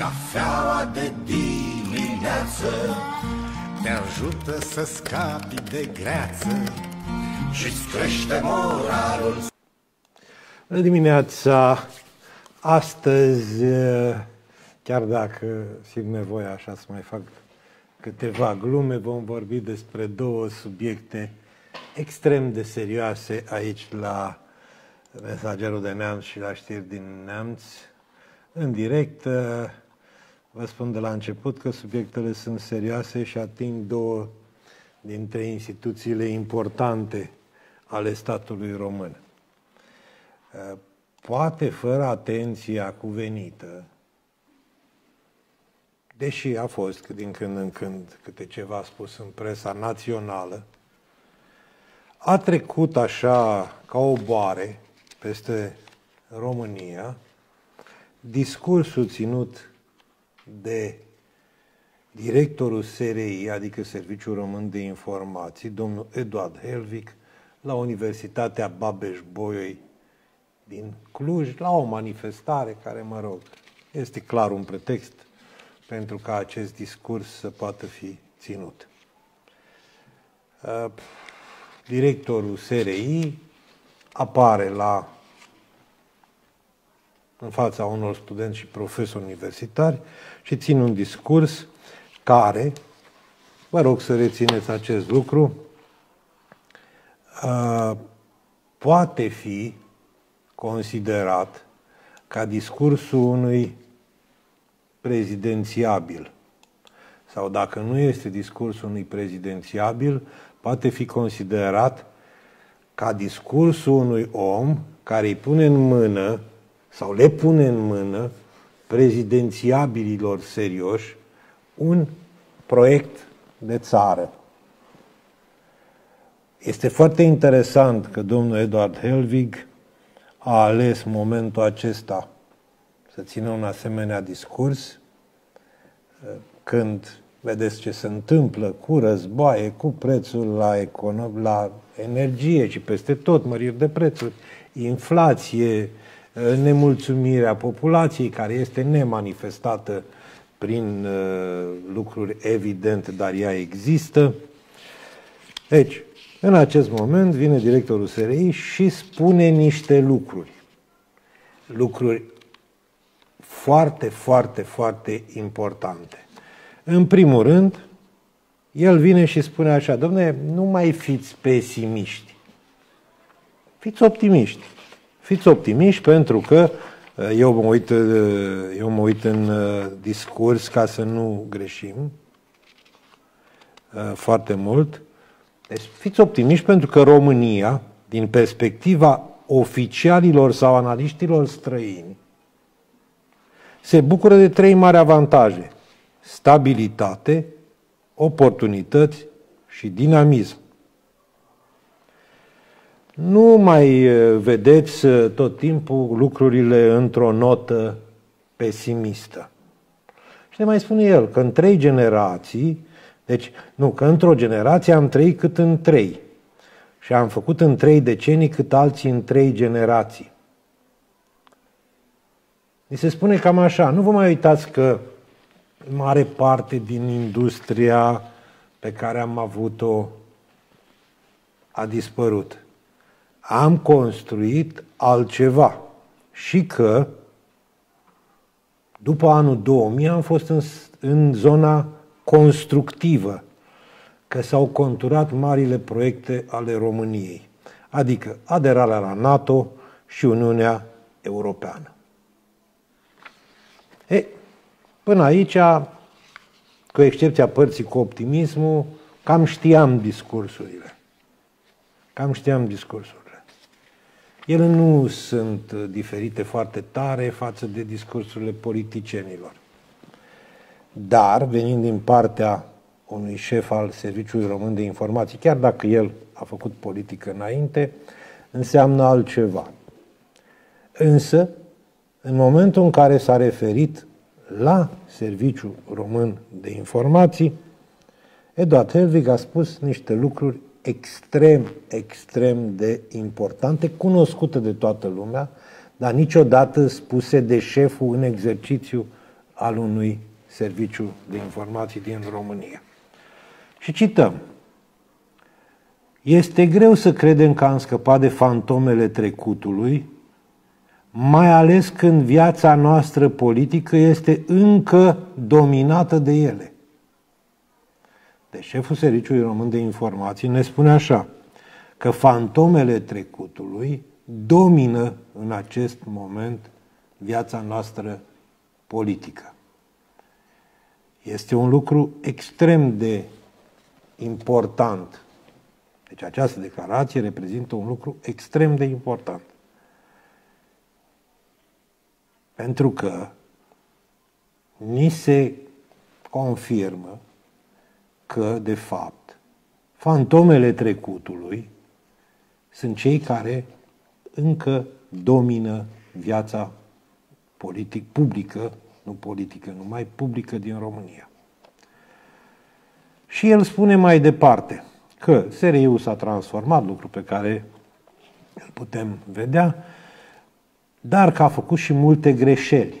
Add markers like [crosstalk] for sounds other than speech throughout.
Cafeaua de dimineață Te ajută să scapi de greață Și-ți crește moralul Bună dimineața! Astăzi, chiar dacă simt nevoia așa să mai fac câteva glume, vom vorbi despre două subiecte extrem de serioase aici la Mesagerul de Neamț și la știri din Neamț. În direct, vă spun de la început că subiectele sunt serioase și ating două dintre instituțiile importante ale statului român. Poate fără atenția cuvenită, deși a fost din când în când câte ceva spus în presa națională, a trecut așa ca o boare peste România discursul ținut de directorul SRI, adică Serviciul Român de Informații, domnul Eduard Helvic, la Universitatea Babeș-Bolyai din Cluj, la o manifestare care, mă rog, este clar un pretext pentru ca acest discurs să poată fi ținut. Uh, directorul SRI apare la în fața unor studenți și profesori universitari și țin un discurs care, vă rog să rețineți acest lucru, uh, poate fi considerat ca discursul unui prezidențiabil. Sau dacă nu este discursul unui prezidențiabil, poate fi considerat ca discursul unui om care îi pune în mână sau le pune în mână prezidențiabililor serioși un proiect de țară. Este foarte interesant că domnul Eduard Helvig a ales momentul acesta să țină un asemenea discurs când vedeți ce se întâmplă cu războaie, cu prețul la, econom- la energie și peste tot, măriri de prețuri, inflație, nemulțumirea populației care este nemanifestată prin uh, lucruri evident, dar ea există. Deci, în acest moment vine directorul SRI și spune niște lucruri. Lucruri foarte, foarte, foarte importante. În primul rând, el vine și spune așa, domne, nu mai fiți pesimiști, fiți optimiști. Fiți optimiști pentru că uh, eu mă uit, uh, eu mă uit în uh, discurs ca să nu greșim foarte mult. Deci fiți optimiști pentru că România, din perspectiva oficialilor sau analiștilor străini, se bucură de trei mari avantaje. Stabilitate, oportunități și dinamism nu mai vedeți tot timpul lucrurile într-o notă pesimistă. Și ne mai spune el că în trei generații, deci nu, că într-o generație am trăit cât în trei. Și am făcut în trei decenii cât alții în trei generații. Ni se spune cam așa, nu vă mai uitați că mare parte din industria pe care am avut-o a dispărut am construit altceva și că după anul 2000 am fost în, în zona constructivă, că s-au conturat marile proiecte ale României, adică aderarea la NATO și Uniunea Europeană. E, până aici, cu excepția părții cu optimismul, cam știam discursurile. Cam știam discursul. Ele nu sunt diferite foarte tare față de discursurile politicienilor. Dar, venind din partea unui șef al Serviciului Român de Informații, chiar dacă el a făcut politică înainte, înseamnă altceva. Însă, în momentul în care s-a referit la Serviciul Român de Informații, Eduard Helvig a spus niște lucruri extrem, extrem de importante, cunoscute de toată lumea, dar niciodată spuse de șeful în exercițiu al unui serviciu de informații din România. Și cităm. Este greu să credem că am scăpat de fantomele trecutului, mai ales când viața noastră politică este încă dominată de ele. Deci șeful Serviciului Român de Informații ne spune așa, că fantomele trecutului domină în acest moment viața noastră politică. Este un lucru extrem de important. Deci această declarație reprezintă un lucru extrem de important. Pentru că ni se confirmă că, de fapt, fantomele trecutului sunt cei care încă domină viața politic publică, nu politică numai, publică din România. Și el spune mai departe că SRI-ul s-a transformat, lucru pe care îl putem vedea, dar că a făcut și multe greșeli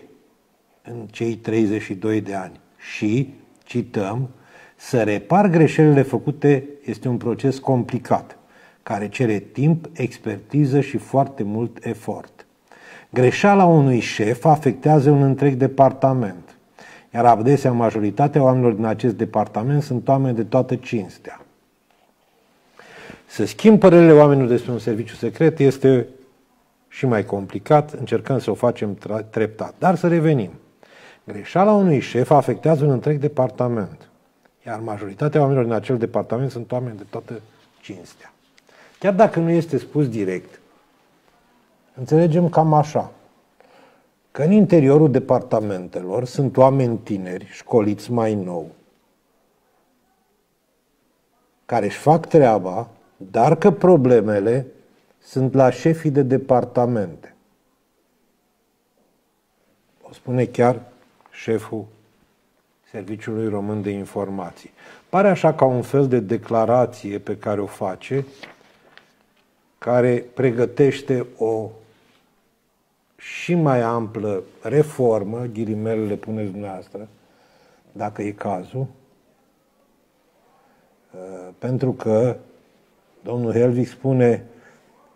în cei 32 de ani. Și, cităm, să repar greșelile făcute este un proces complicat, care cere timp, expertiză și foarte mult efort. Greșeala unui șef afectează un întreg departament, iar adesea majoritatea oamenilor din acest departament sunt oameni de toată cinstea. Să schimb părerile oamenilor despre un serviciu secret este și mai complicat, încercăm să o facem treptat. Dar să revenim. Greșeala unui șef afectează un întreg departament, iar majoritatea oamenilor din acel departament sunt oameni de toată cinstea. Chiar dacă nu este spus direct, înțelegem cam așa, că în interiorul departamentelor sunt oameni tineri, școliți mai nou, care își fac treaba, dar că problemele sunt la șefii de departamente. O spune chiar șeful Serviciului Român de Informații. Pare așa ca un fel de declarație pe care o face, care pregătește o și mai amplă reformă, ghilimelele puneți dumneavoastră, dacă e cazul, uh, pentru că domnul Helvig spune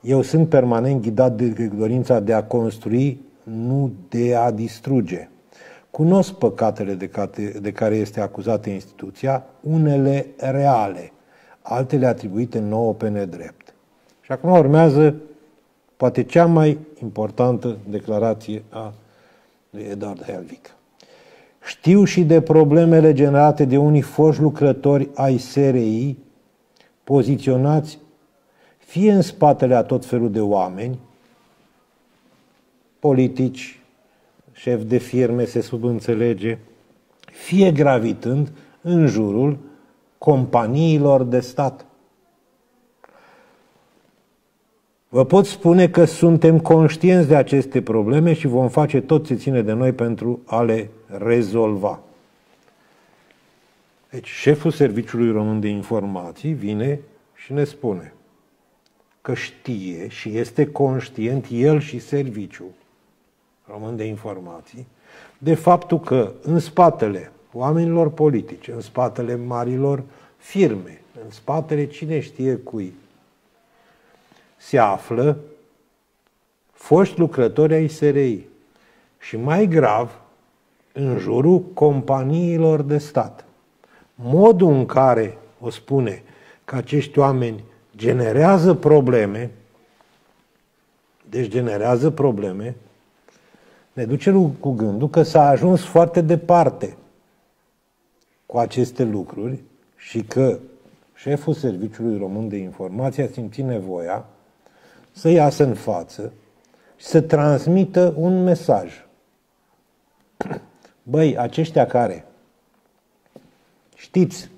eu sunt permanent ghidat de dorința de a construi, nu de a distruge. Cunosc păcatele de care, de care este acuzată instituția, unele reale, altele atribuite nouă pe nedrept. Și acum urmează poate cea mai importantă declarație a lui Edard Helvig. Știu și de problemele generate de unii foști lucrători ai SRI poziționați fie în spatele a tot felul de oameni, politici, șef de firme, se subînțelege, fie gravitând în jurul companiilor de stat. Vă pot spune că suntem conștienți de aceste probleme și vom face tot ce ține de noi pentru a le rezolva. Deci, șeful Serviciului Român de Informații vine și ne spune că știe și este conștient el și serviciu român de informații de faptul că în spatele oamenilor politici, în spatele marilor firme, în spatele cine știe cui, se află foști lucrători ai SRI și mai grav, în jurul companiilor de stat. Modul în care o spune că acești oameni generează probleme, deci generează probleme, ne duce cu gândul că s-a ajuns foarte departe cu aceste lucruri și că șeful Serviciului Român de Informație a simțit nevoia să iasă în față și să transmită un mesaj. [clears throat] Băi, aceștia care știți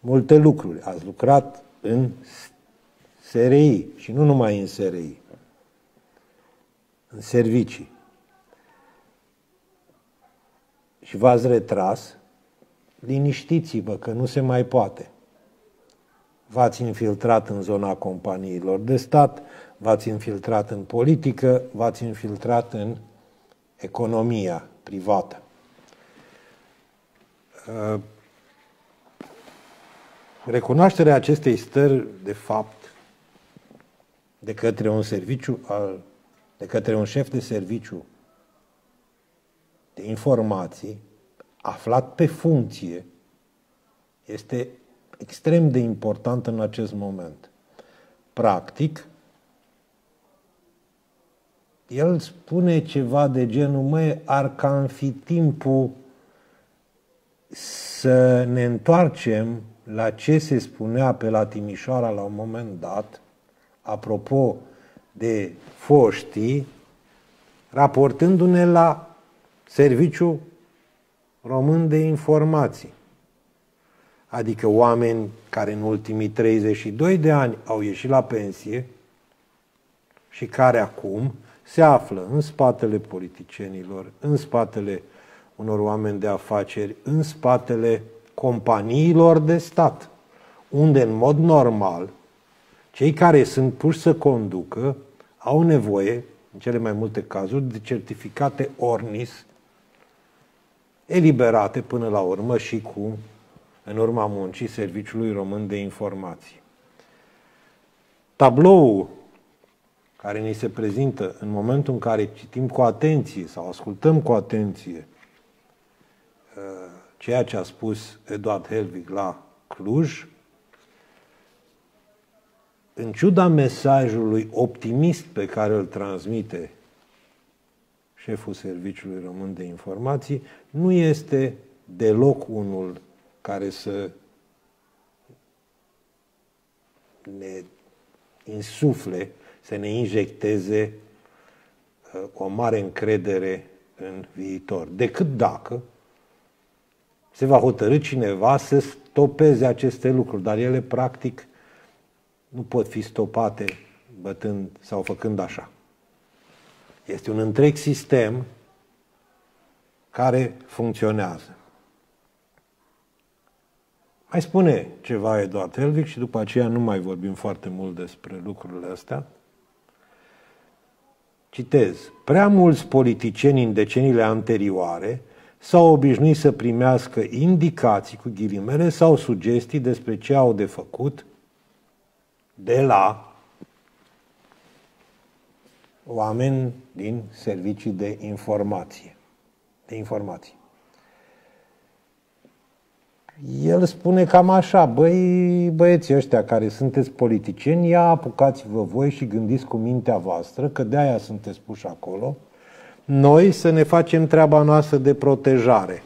multe lucruri. Ați lucrat în SRI și nu numai în SRI, în servicii. Și v-ați retras, liniștiți-vă că nu se mai poate. V-ați infiltrat în zona companiilor de stat, v-ați infiltrat în politică, v-ați infiltrat în economia privată. Uh, recunoașterea acestei stări de fapt de către un serviciu al, de către un șef de serviciu de informații aflat pe funcție este extrem de important în acest moment. Practic, el spune ceva de genul, măi, ar cam fi timpul să ne întoarcem la ce se spunea pe la Timișoara la un moment dat, apropo de foștii, raportându-ne la Serviciul Român de Informații. Adică oameni care în ultimii 32 de ani au ieșit la pensie și care acum se află în spatele politicienilor, în spatele unor oameni de afaceri, în spatele companiilor de stat, unde în mod normal cei care sunt puși să conducă au nevoie, în cele mai multe cazuri, de certificate ORNIS eliberate până la urmă și cu, în urma muncii, Serviciului Român de Informații. Tabloul care ni se prezintă în momentul în care citim cu atenție sau ascultăm cu atenție uh, ceea ce a spus Eduard Helvig la Cluj, în ciuda mesajului optimist pe care îl transmite șeful Serviciului Român de Informații, nu este deloc unul care să ne insufle să ne injecteze uh, o mare încredere în viitor. Decât dacă se va hotărâ cineva să stopeze aceste lucruri, dar ele practic nu pot fi stopate bătând sau făcând așa. Este un întreg sistem care funcționează. Mai spune ceva Eduard Helvig și după aceea nu mai vorbim foarte mult despre lucrurile astea. Citez, prea mulți politicieni în deceniile anterioare s-au obișnuit să primească indicații cu ghilimele sau sugestii despre ce au de făcut de la oameni din servicii de informație. De informații el spune cam așa, băi, băieții ăștia care sunteți politicieni, ia apucați-vă voi și gândiți cu mintea voastră, că de-aia sunteți puși acolo, noi să ne facem treaba noastră de protejare.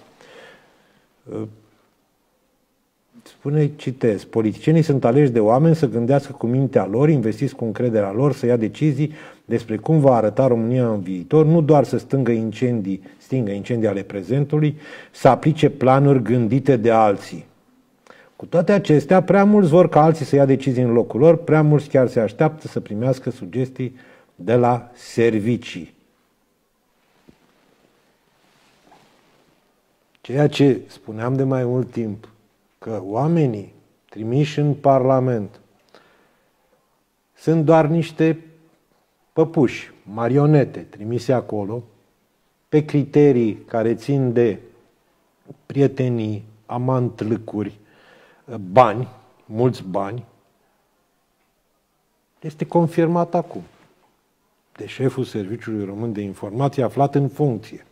Spune, citez, politicienii sunt aleși de oameni să gândească cu mintea lor, investiți cu încrederea lor, să ia decizii despre cum va arăta România în viitor, nu doar să stângă incendii, stingă incendii ale prezentului, să aplice planuri gândite de alții. Cu toate acestea, prea mulți vor ca alții să ia decizii în locul lor, prea mulți chiar se așteaptă să primească sugestii de la servicii. Ceea ce spuneam de mai mult timp, că oamenii trimiși în Parlament sunt doar niște păpuși, marionete trimise acolo, pe criterii care țin de prietenii, amantlâcuri, bani, mulți bani, este confirmat acum de șeful Serviciului Român de Informație aflat în funcție.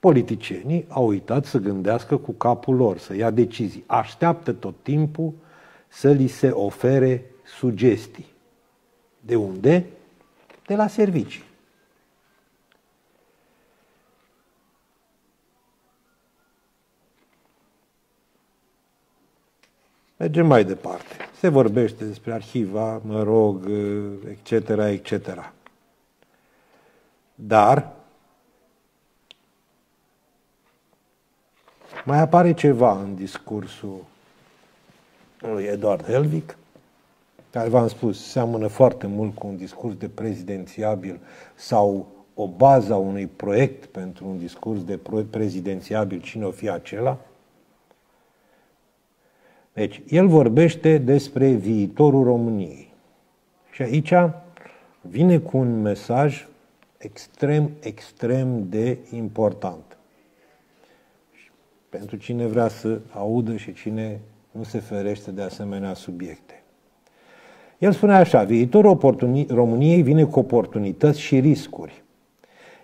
Politicienii au uitat să gândească cu capul lor, să ia decizii. Așteaptă tot timpul să li se ofere sugestii. De unde? De la servicii. Mergem mai departe. Se vorbește despre arhiva, mă rog, etc., etc. Dar mai apare ceva în discursul lui Eduard Helvig, care v-am spus, seamănă foarte mult cu un discurs de prezidențiabil sau o bază a unui proiect pentru un discurs de prezidențiabil, cine o fi acela. Deci, el vorbește despre viitorul României. Și aici vine cu un mesaj extrem, extrem de important. Pentru cine vrea să audă și cine nu se ferește de asemenea subiecte. El spune așa, viitorul României vine cu oportunități și riscuri.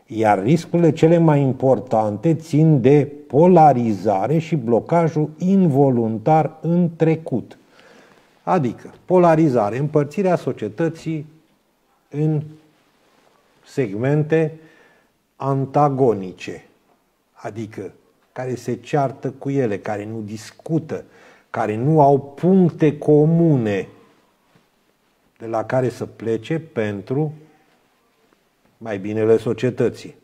Iar riscurile cele mai importante țin de polarizare și blocajul involuntar în trecut. Adică polarizare, împărțirea societății în segmente antagonice, adică care se ceartă cu ele, care nu discută, care nu au puncte comune de la care să plece pentru mai binele societății.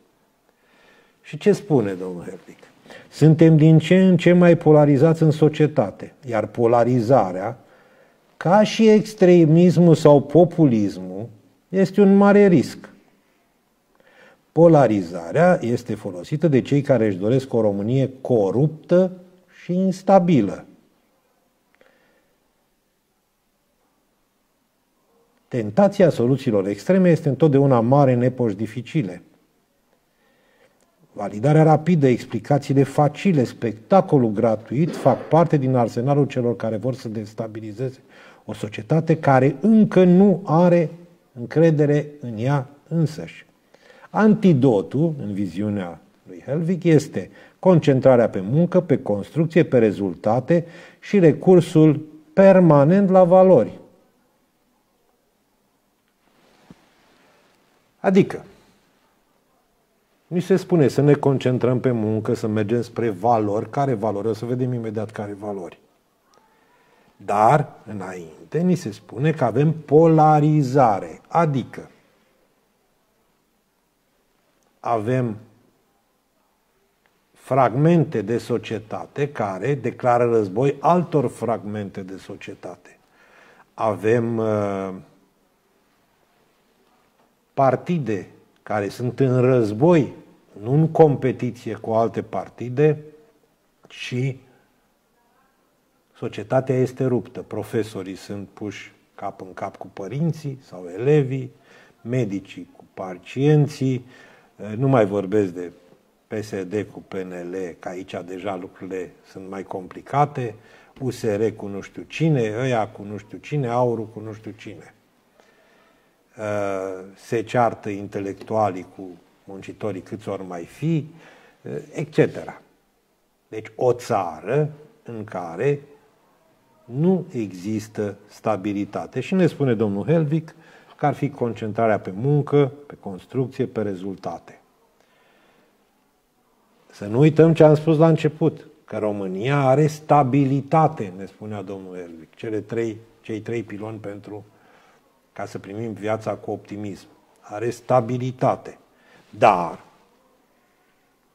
Și ce spune domnul Herdic? Suntem din ce în ce mai polarizați în societate, iar polarizarea, ca și extremismul sau populismul, este un mare risc. Polarizarea este folosită de cei care își doresc o Românie coruptă și instabilă. Tentația soluțiilor extreme este întotdeauna mare în epoși dificile. Validarea rapidă, explicațiile facile, spectacolul gratuit fac parte din arsenalul celor care vor să destabilizeze o societate care încă nu are încredere în ea însăși. Antidotul, în viziunea lui Helvig, este concentrarea pe muncă, pe construcție, pe rezultate și recursul permanent la valori. Adică, mi se spune să ne concentrăm pe muncă, să mergem spre valori. Care valori? O să vedem imediat care valori. Dar, înainte, ni se spune că avem polarizare. Adică, avem fragmente de societate care declară război altor fragmente de societate. Avem uh, partide care sunt în război, nu în competiție cu alte partide, și societatea este ruptă. Profesorii sunt puși cap în cap cu părinții sau elevii, medicii cu pacienții, nu mai vorbesc de PSD cu PNL, că aici deja lucrurile sunt mai complicate, USR cu nu știu cine, ăia cu nu știu cine, aurul cu nu știu cine. Uh, se ceartă intelectualii cu muncitorii câți ori mai fi, uh, etc. Deci o țară în care nu există stabilitate. Și ne spune domnul Helvic că ar fi concentrarea pe muncă, pe construcție, pe rezultate. Să nu uităm ce am spus la început, că România are stabilitate, ne spunea domnul Helvic, cele trei, cei trei piloni pentru ca să primim viața cu optimism. Are stabilitate. Dar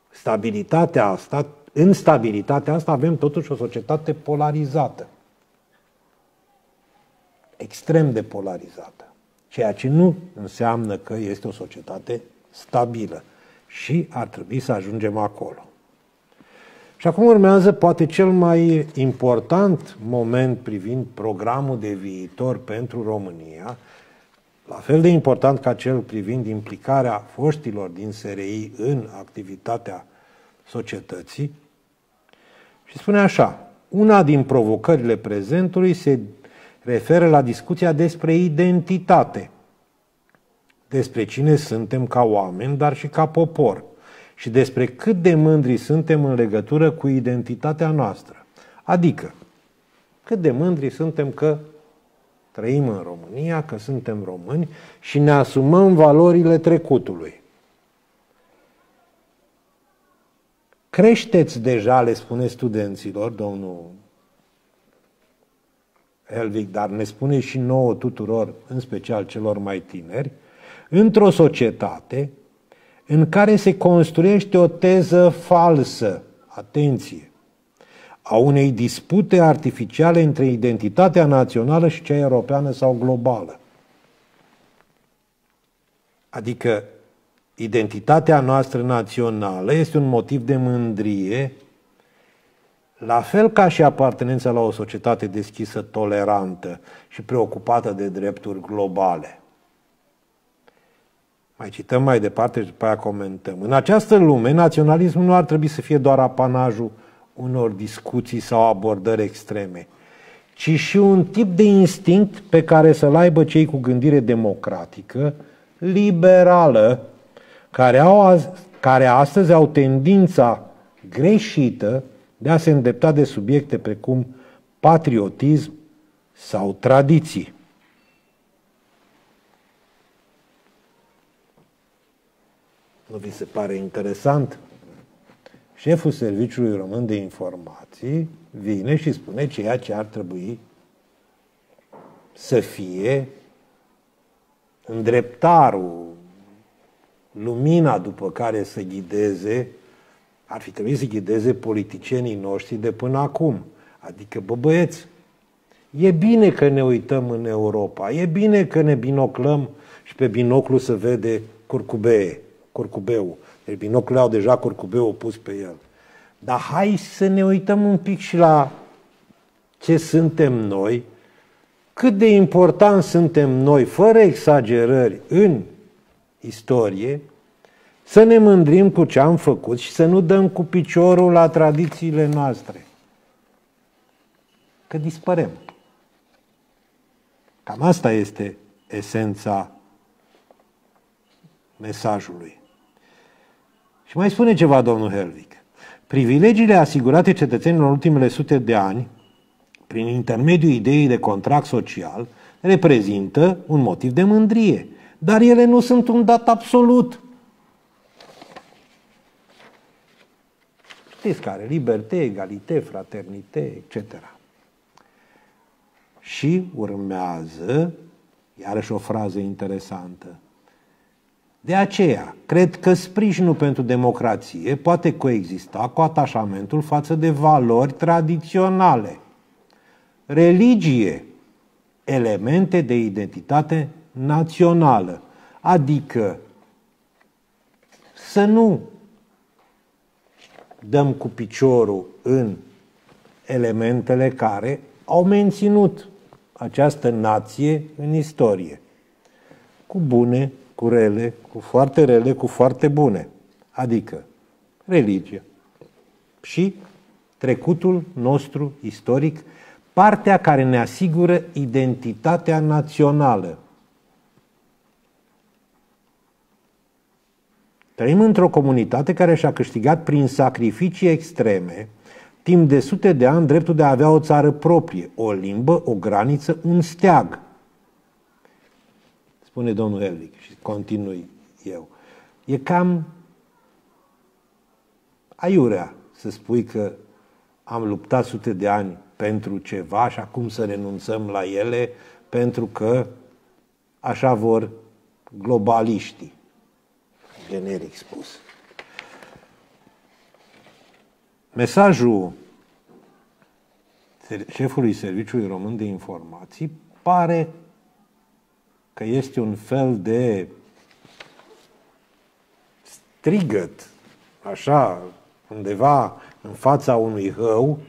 stabilitatea asta, în stabilitatea asta avem totuși o societate polarizată. Extrem de polarizată. Ceea ce nu înseamnă că este o societate stabilă. Și ar trebui să ajungem acolo. Și acum urmează poate cel mai important moment privind programul de viitor pentru România, la fel de important ca cel privind implicarea foștilor din SRI în activitatea societății. Și spune așa, una din provocările prezentului se referă la discuția despre identitate, despre cine suntem ca oameni, dar și ca popor, și despre cât de mândri suntem în legătură cu identitatea noastră. Adică, cât de mândri suntem că trăim în România, că suntem români și ne asumăm valorile trecutului. Creșteți deja, le spune studenților, domnul Helvig, dar ne spune și nouă tuturor, în special celor mai tineri, într-o societate în care se construiește o teză falsă, atenție, a unei dispute artificiale între identitatea națională și cea europeană sau globală. Adică identitatea noastră națională este un motiv de mândrie, la fel ca și apartenența la o societate deschisă, tolerantă și preocupată de drepturi globale. Mai cităm mai departe și după aia comentăm. În această lume, naționalismul nu ar trebui să fie doar apanajul unor discuții sau abordări extreme, ci și un tip de instinct pe care să-l aibă cei cu gândire democratică, liberală, care, au, care astăzi au tendința greșită de a se îndepta de subiecte precum patriotism sau tradiții. Nu vi se pare interesant? Șeful Serviciului Român de Informații vine și spune ceea ce ar trebui să fie îndreptarul, lumina după care să ghideze, ar fi trebuit să ghideze politicienii noștri de până acum. Adică, bă băieți, e bine că ne uităm în Europa, e bine că ne binoclăm și pe binoclu se vede curcubee curcubeu. Deci binoclul au deja curcubeu pus pe el. Dar hai să ne uităm un pic și la ce suntem noi, cât de important suntem noi, fără exagerări, în istorie, să ne mândrim cu ce am făcut și să nu dăm cu piciorul la tradițiile noastre. Că dispărem. Cam asta este esența mesajului. Și mai spune ceva domnul Helvig. Privilegiile asigurate cetățenilor în ultimele sute de ani, prin intermediul ideii de contract social, reprezintă un motiv de mândrie. Dar ele nu sunt un dat absolut. Știți care? Liberté, egalité, fraternité, etc. Și urmează, iarăși o frază interesantă, de aceea, cred că sprijinul pentru democrație poate coexista cu atașamentul față de valori tradiționale. Religie, elemente de identitate națională, adică să nu dăm cu piciorul în elementele care au menținut această nație în istorie, cu bune cu rele, cu foarte rele, cu foarte bune. Adică religia și trecutul nostru istoric, partea care ne asigură identitatea națională. Trăim într-o comunitate care și-a câștigat prin sacrificii extreme, timp de sute de ani, dreptul de a avea o țară proprie, o limbă, o graniță, un steag – spune domnul Elvic și continui eu. E cam aiurea să spui că am luptat sute de ani pentru ceva și acum să renunțăm la ele pentru că așa vor globaliștii, generic spus. Mesajul șefului Serviciului Român de Informații pare că este un fel de strigăt, așa, undeva în fața unui hău,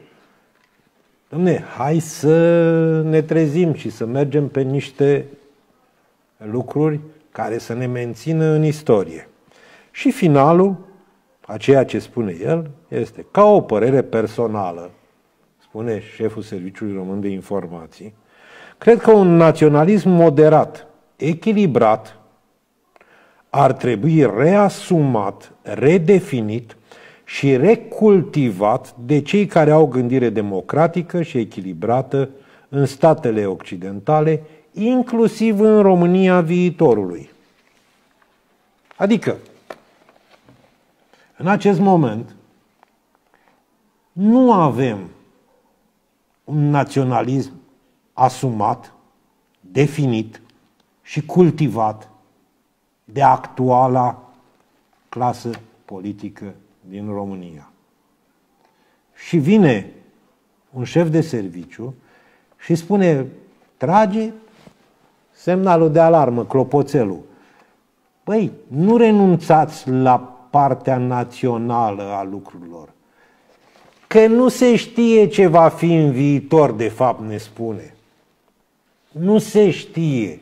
Domne, hai să ne trezim și să mergem pe niște lucruri care să ne mențină în istorie. Și finalul, a ceea ce spune el, este ca o părere personală, spune șeful Serviciului Român de Informații, cred că un naționalism moderat, echilibrat ar trebui reasumat, redefinit și recultivat de cei care au gândire democratică și echilibrată în statele occidentale, inclusiv în România viitorului. Adică, în acest moment, nu avem un naționalism asumat, definit, și cultivat de actuala clasă politică din România. Și vine un șef de serviciu și spune, trage semnalul de alarmă, clopoțelul. Păi, nu renunțați la partea națională a lucrurilor. Că nu se știe ce va fi în viitor, de fapt, ne spune. Nu se știe.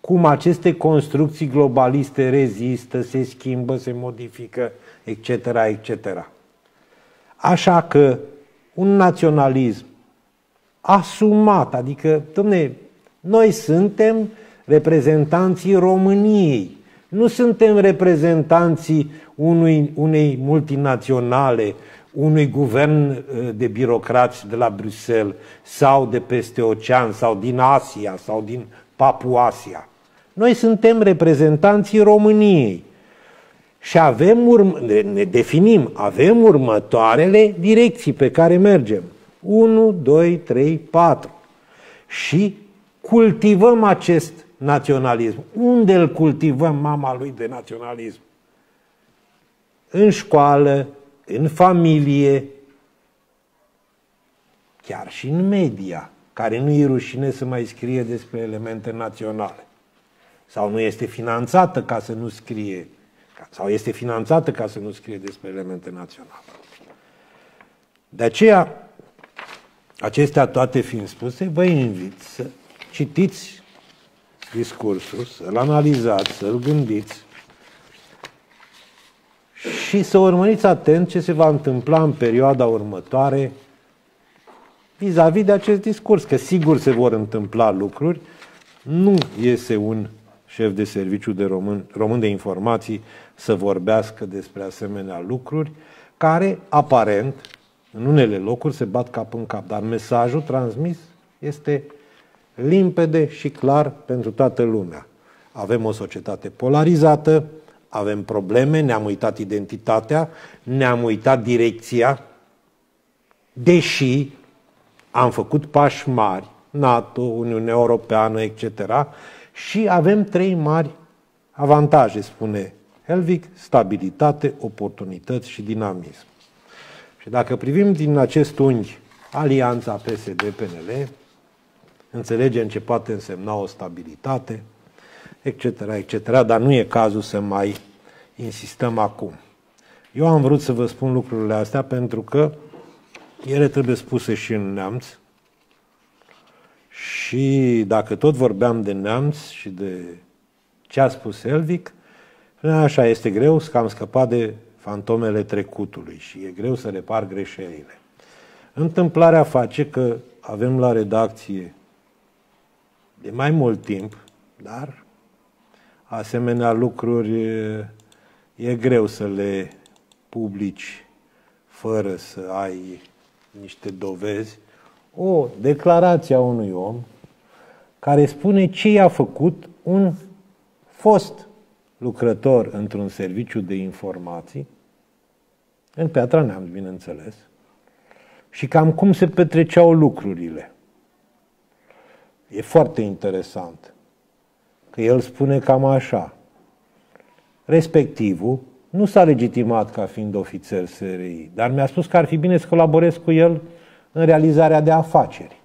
cum aceste construcții globaliste rezistă, se schimbă, se modifică, etc., etc. Așa că un naționalism asumat, adică, domne, noi suntem reprezentanții României, nu suntem reprezentanții unui, unei multinaționale, unui guvern uh, de birocrați de la Bruxelles sau de peste ocean sau din Asia sau din Papuasia. Noi suntem reprezentanții României și avem urm- ne definim, avem următoarele direcții pe care mergem. 1, 2, 3, 4. Și cultivăm acest naționalism. Unde îl cultivăm mama lui de naționalism? În școală, în familie, chiar și în media, care nu e rușine să mai scrie despre elemente naționale. Sau nu este finanțată ca să nu scrie, sau este finanțată ca să nu scrie despre elemente naționale. De aceea, acestea toate fiind spuse, vă invit să citiți discursul, să-l analizați, să-l gândiți și să urmăriți atent ce se va întâmpla în perioada următoare vis-a-vis de acest discurs, că sigur se vor întâmpla lucruri, nu iese un șef de serviciu de român, român de informații să vorbească despre asemenea lucruri, care aparent, în unele locuri, se bat cap în cap, dar mesajul transmis este limpede și clar pentru toată lumea. Avem o societate polarizată, avem probleme, ne-am uitat identitatea, ne-am uitat direcția, deși am făcut pași mari, NATO, Uniunea Europeană, etc., și avem trei mari avantaje, spune Helvig, stabilitate, oportunități și dinamism. Și dacă privim din acest unghi alianța PSD-PNL, înțelegem ce poate însemna o stabilitate, etc., etc., dar nu e cazul să mai insistăm acum. Eu am vrut să vă spun lucrurile astea pentru că ele trebuie spuse și în neamț și dacă tot vorbeam de neamț și de ce a spus Elvic, așa este greu că am scăpat de fantomele trecutului și e greu să repar greșelile. Întâmplarea face că avem la redacție de mai mult timp, dar asemenea lucruri e greu să le publici fără să ai niște dovezi. O declarație a unui om care spune ce i-a făcut un fost lucrător într-un serviciu de informații, în Piatra Neamț, bineînțeles, și cam cum se petreceau lucrurile. E foarte interesant că el spune cam așa. Respectivul nu s-a legitimat ca fiind ofițer SRI, dar mi-a spus că ar fi bine să colaborez cu el în realizarea de afaceri.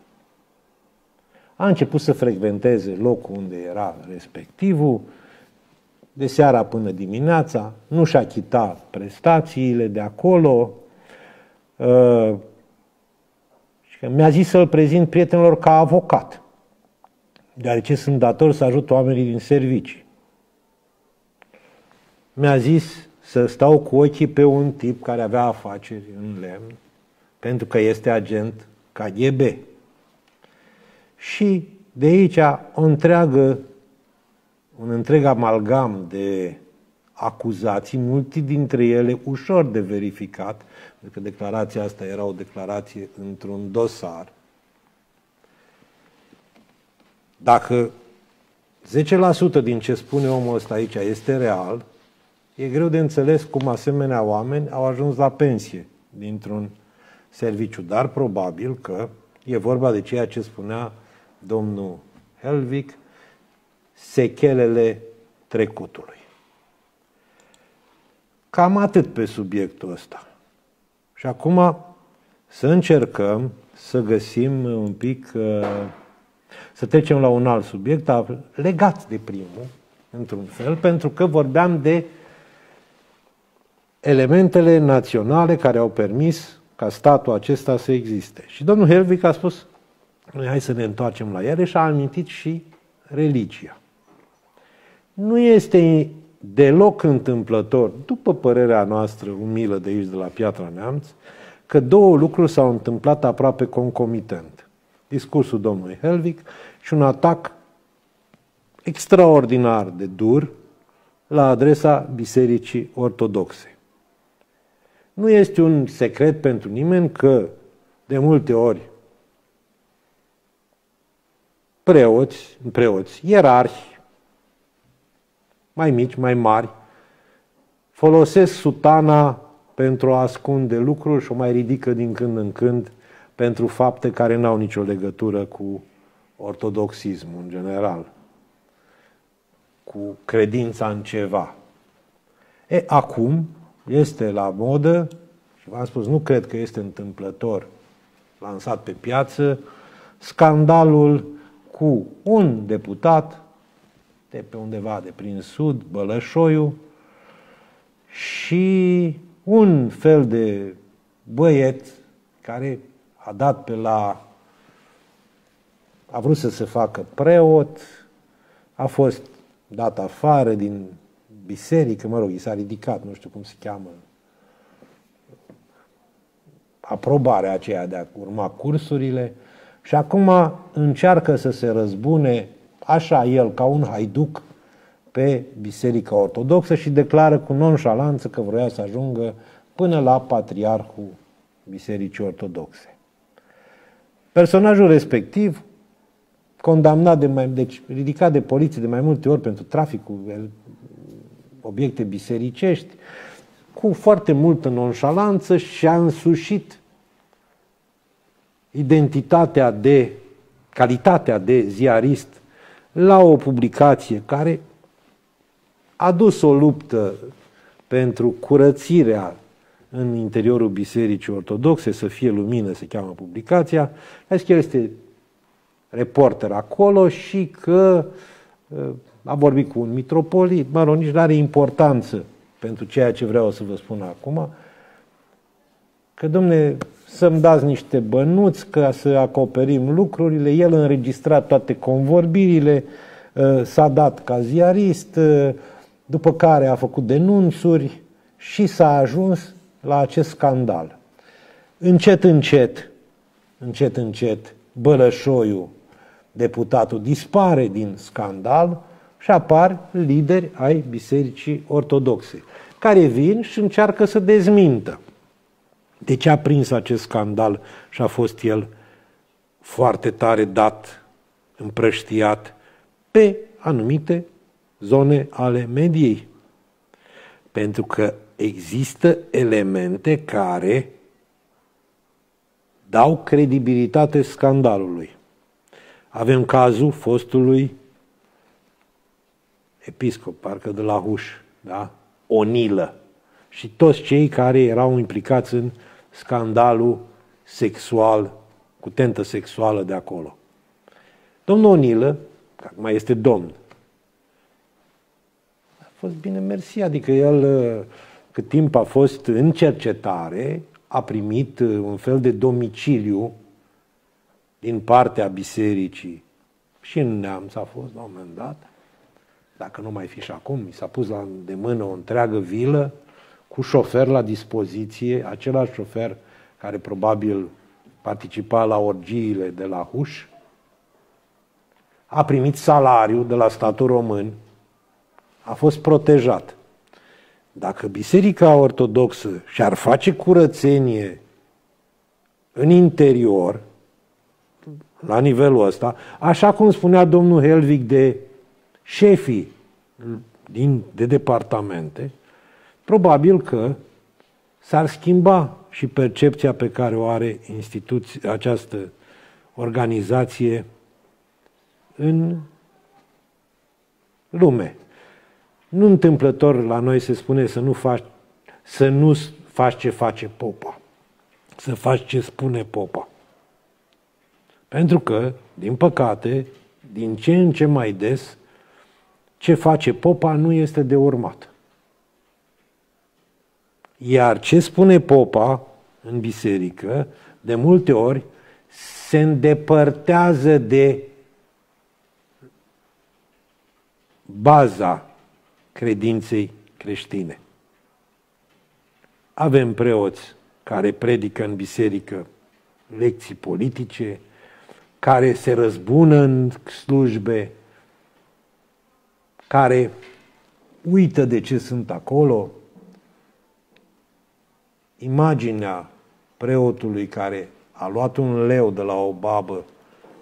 A început să frecventeze locul unde era respectivul, de seara până dimineața, nu și-a chitat prestațiile de acolo, uh, și mi-a zis să-l prezint prietenilor ca avocat deoarece sunt dator să ajut oamenii din servicii. Mi-a zis să stau cu ochii pe un tip care avea afaceri în lemn, pentru că este agent KGB. Și de aici o întreagă, un întreg amalgam de acuzații, multe dintre ele ușor de verificat, pentru că declarația asta era o declarație într-un dosar, dacă 10% din ce spune omul ăsta aici este real, e greu de înțeles cum asemenea oameni au ajuns la pensie dintr-un serviciu. Dar probabil că e vorba de ceea ce spunea domnul Helvig, sechelele trecutului. Cam atât pe subiectul ăsta. Și acum să încercăm să găsim un pic uh, să trecem la un alt subiect legat de primul, într-un fel, pentru că vorbeam de elementele naționale care au permis ca statul acesta să existe. Și domnul Helvig a spus, noi hai să ne întoarcem la ele și a amintit și religia. Nu este deloc întâmplător, după părerea noastră umilă de aici, de la Piatra Neamț, că două lucruri s-au întâmplat aproape concomitent. Discursul domnului Helvig și un atac extraordinar de dur la adresa Bisericii Ortodoxe. Nu este un secret pentru nimeni că de multe ori preoți, preoți, ierarhi, mai mici, mai mari, folosesc sutana pentru a ascunde lucruri și o mai ridică din când în când pentru fapte care n-au nicio legătură cu ortodoxismul în general, cu credința în ceva. E, acum este la modă, și v-am spus, nu cred că este întâmplător lansat pe piață, scandalul cu un deputat de pe undeva de prin sud, Bălășoiu, și un fel de băiet care a dat pe la a vrut să se facă preot, a fost dat afară din biserică, mă rog, i s-a ridicat, nu știu cum se cheamă, aprobarea aceea de a urma cursurile și acum încearcă să se răzbune așa el, ca un haiduc, pe Biserica Ortodoxă și declară cu nonșalanță că vrea să ajungă până la Patriarhul Bisericii Ortodoxe. Personajul respectiv, condamnat de mai, deci ridicat de poliție de mai multe ori pentru traficul obiecte bisericești, cu foarte multă nonșalanță și-a însușit identitatea de, calitatea de ziarist la o publicație care a dus o luptă pentru curățirea în interiorul Bisericii Ortodoxe, să fie lumină, se cheamă publicația. A zis că el este reporter acolo și că uh, a vorbit cu un mitropolit, mă rog, nici nu are importanță pentru ceea ce vreau să vă spun acum, că, domne, să-mi dați niște bănuți ca să acoperim lucrurile, el a înregistrat toate convorbirile, uh, s-a dat ca ziarist, uh, după care a făcut denunțuri și s-a ajuns la acest scandal. Încet, încet, încet, încet, Bălășoiu, deputatul, dispare din scandal și apar lideri ai Bisericii Ortodoxe, care vin și încearcă să dezmintă. De ce a prins acest scandal și a fost el foarte tare dat, împrăștiat pe anumite zone ale mediei. Pentru că există elemente care dau credibilitate scandalului. Avem cazul fostului episcop, parcă de la Huș, da? Onilă. Și toți cei care erau implicați în scandalul sexual, cu tentă sexuală de acolo. Domnul Onilă, acum este domn, fost bine mersi, adică el cât timp a fost în cercetare, a primit uh, un fel de domiciliu din partea bisericii. Și în neamț a fost la un moment dat, dacă nu mai fi și acum, mi s-a pus la îndemână o întreagă vilă cu șofer la dispoziție, același șofer care probabil participa la orgiile de la Huș, a primit salariu de la statul român, a fost protejat. Dacă Biserica Ortodoxă și-ar face curățenie în interior, la nivelul ăsta, așa cum spunea domnul Helvig de șefii din, de departamente, probabil că s-ar schimba și percepția pe care o are instituție, această organizație în lume. Nu întâmplător la noi se spune să nu faci, să nu faci ce face popa, să faci ce spune popa. Pentru că, din păcate, din ce în ce mai des, ce face popa nu este de urmat. Iar ce spune popa în biserică, de multe ori, se îndepărtează de baza credinței creștine. Avem preoți care predică în biserică lecții politice, care se răzbună în slujbe, care uită de ce sunt acolo. Imaginea preotului care a luat un leu de la o babă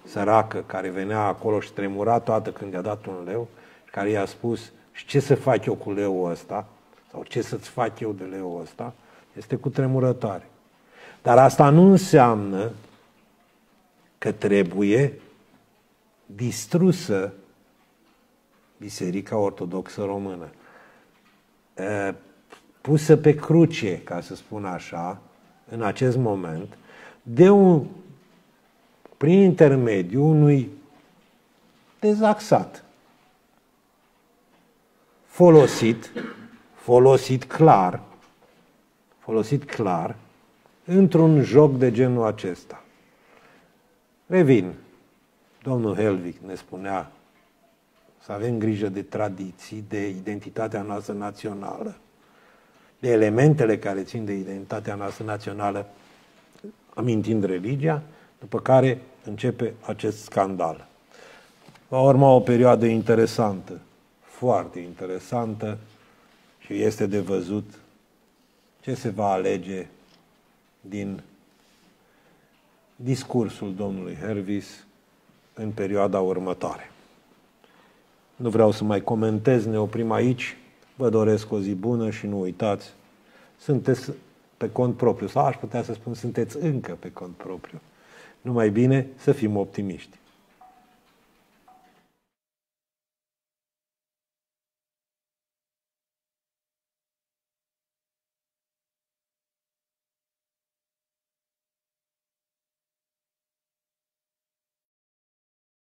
săracă care venea acolo și tremura toată când i-a dat un leu și care i-a spus și ce să fac eu cu leul ăsta sau ce să-ți fac eu de leul ăsta, este cu tremurătoare. Dar asta nu înseamnă că trebuie distrusă Biserica Ortodoxă Română. Pusă pe cruce, ca să spun așa, în acest moment, de un, prin intermediul unui dezaxat, folosit, folosit clar, folosit clar, într-un joc de genul acesta. Revin. Domnul Helvig ne spunea să avem grijă de tradiții, de identitatea noastră națională, de elementele care țin de identitatea noastră națională, amintind religia, după care începe acest scandal. Va urma o perioadă interesantă, foarte interesantă și este de văzut ce se va alege din discursul domnului Hervis în perioada următoare. Nu vreau să mai comentez, ne oprim aici. Vă doresc o zi bună și nu uitați, sunteți pe cont propriu, sau aș putea să spun, sunteți încă pe cont propriu. Numai bine să fim optimiști.